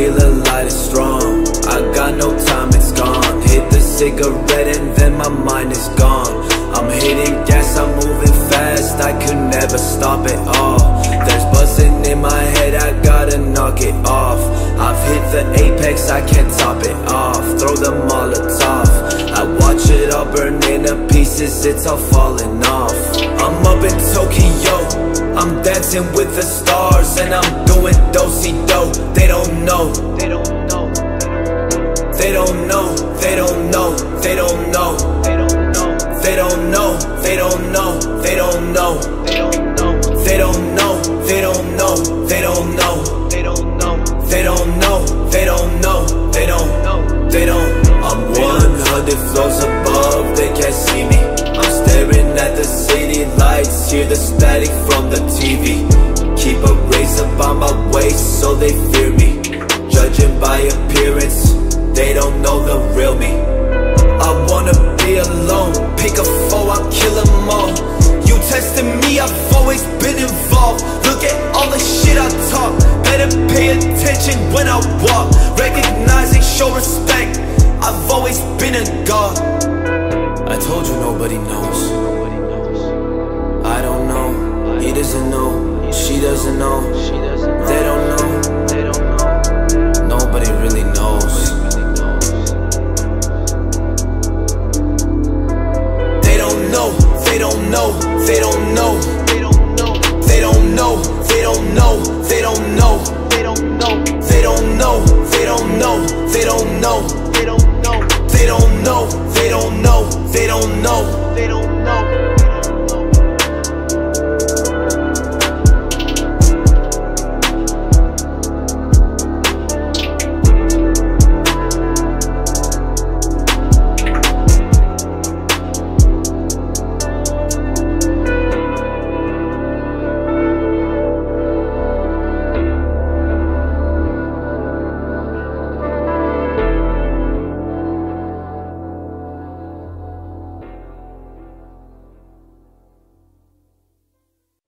feeling light and strong. I got no time, it's gone. Hit the cigarette and then my mind is gone. I'm hitting gas, I'm moving fast. I could never stop it all. There's buzzing in my head, I gotta knock it off. I've hit the apex, I can't top it off. Throw the Molotov. I watch it all burn into pieces, it's all falling off. I'm up in Tokyo. I'm dancing with the stars and I'm doing do-si-do They don't know They don't know They don't know They don't know They don't know They don't know They don't know They don't know They don't know They don't know They don't know They don't I'm 100 floors above They can't see me I'm staring at the city lights Hear the static from the TV Keep a razor by my waist so they fear me Judging by appearance Walk Recognizing, show respect. I've always been a god. I told you nobody knows. I don't know. He doesn't know. She doesn't know. They don't know. Nobody really knows. They don't know. They don't know. They don't know know They don't know They don't know. They don't know They don't know They don't know They don't know. They don't know